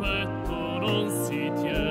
petto non si tiene.